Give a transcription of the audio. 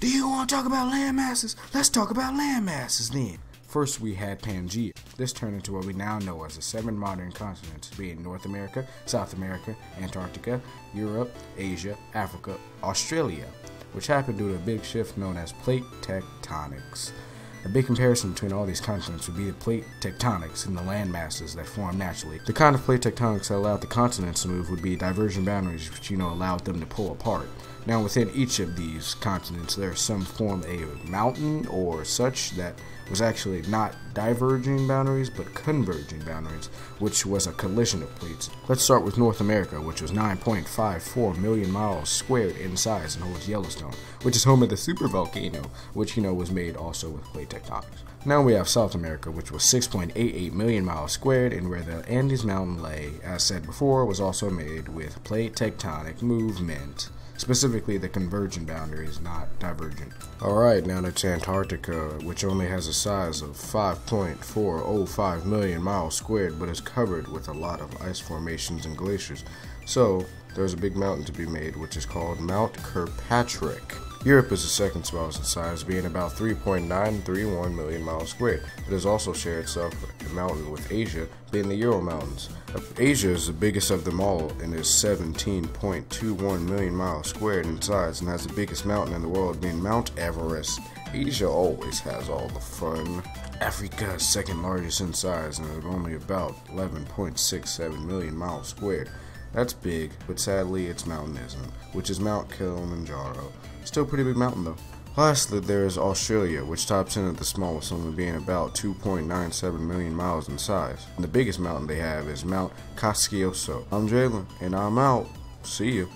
Do you want to talk about land masses? Let's talk about land masses then. First, we had Pangea. This turned into what we now know as the seven modern continents, being North America, South America, Antarctica, Europe, Asia, Africa, Australia, which happened due to a big shift known as plate tectonics. A big comparison between all these continents would be the plate tectonics and the land masses that form naturally. The kind of plate tectonics that allowed the continents to move would be divergent boundaries, which you know allowed them to pull apart. Now, within each of these continents, there is some form a mountain or such that was actually not diverging boundaries but converging boundaries, which was a collision of plates. Let's start with North America, which was 9.54 million miles squared in size and holds Yellowstone, which is home of the supervolcano, which you know was made also with plate Now we have South America, which was 6.88 million miles squared, and where the Andes Mountain lay, as said before, was also made with plate tectonic movement. Specifically, the convergent boundary is not divergent. Alright, now to Antarctica, which only has a size of 5.405 million miles squared, but is covered with a lot of ice formations and glaciers. So, there's a big mountain to be made, which is called Mount Kirkpatrick. Europe is the second smallest in size, being about 3.931 million miles squared. It has also shared itself a mountain with Asia, being the Ural Mountains. Asia is the biggest of them all and is 17.21 million miles squared in size and has the biggest mountain in the world, being Mount Everest. Asia always has all the fun. Africa is second largest in size and is only about 11.67 million miles squared. That's big, but sadly it's mountanism, which is Mount Kilimanjaro. Still a pretty big mountain though. Lastly, there is Australia, which tops in at the smallest, only being about 2.97 million miles in size. And the biggest mountain they have is Mount Kosciuszko. I'm Jaylen, and I'm out. See you.